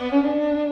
Música